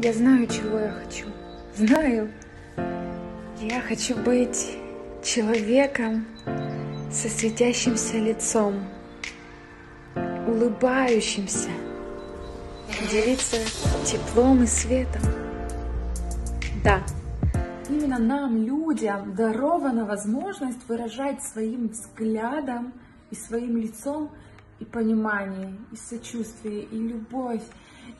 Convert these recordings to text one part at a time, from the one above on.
Я знаю, чего я хочу. Знаю. Я хочу быть человеком со светящимся лицом, улыбающимся, делиться теплом и светом. Да, именно нам, людям, дарована возможность выражать своим взглядом и своим лицом и понимание, и сочувствие, и любовь,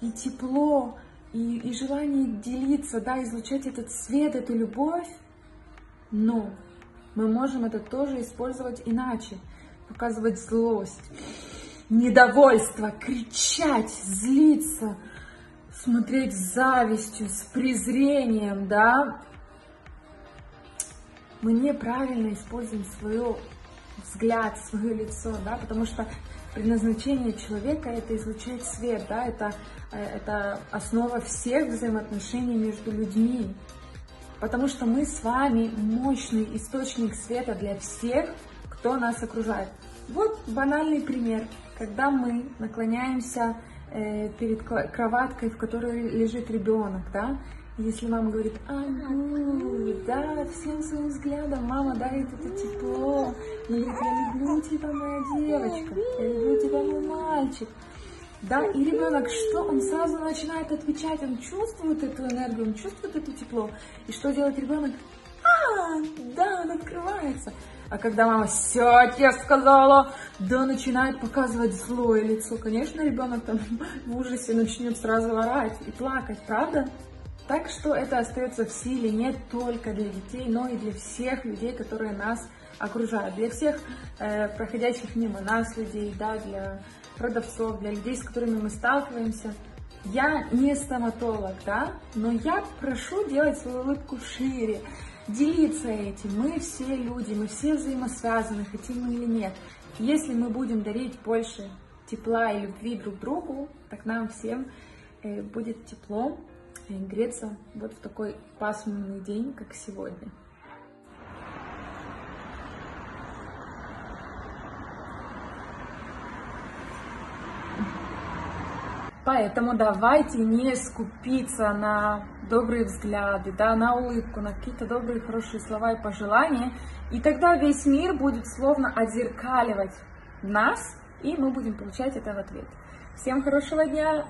и тепло, и, и желание делиться, да, излучать этот свет, эту любовь. Но мы можем это тоже использовать иначе, показывать злость, недовольство, кричать, злиться, смотреть с завистью, с презрением, да. Мы неправильно используем свое взгляд, свое лицо, да, потому что предназначение человека это излучать свет, да, это, э, это основа всех взаимоотношений между людьми. Потому что мы с вами мощный источник света для всех, кто нас окружает. Вот банальный пример. Когда мы наклоняемся э, перед кроваткой, в которой лежит ребенок, да, если мама говорит, ага, да, всем своим взглядом мама дарит это тепло. Она говорит, я люблю тебя, моя девочка, я люблю тебя, мой мальчик. Да, и ребенок, что он сразу начинает отвечать, он чувствует эту энергию, он чувствует это тепло. И что делает ребенок? А, да, он открывается. А когда мама сядь, я сказала, да, начинает показывать злое лицо, конечно, ребенок там в ужасе начнет сразу орать и плакать, правда? Так что это остается в силе не только для детей, но и для всех людей, которые нас окружают, для всех э, проходящих мимо нас людей, да, для продавцов, для людей, с которыми мы сталкиваемся. Я не стоматолог, да, но я прошу делать свою улыбку шире, делиться этим. Мы все люди, мы все взаимосвязаны, хотим мы или нет. Если мы будем дарить больше тепла и любви друг другу, так нам всем э, будет тепло, греться вот в такой пасмурный день, как сегодня. Поэтому давайте не скупиться на добрые взгляды, да, на улыбку, на какие-то добрые, хорошие слова и пожелания. И тогда весь мир будет словно отзеркаливать нас, и мы будем получать это в ответ. Всем хорошего дня!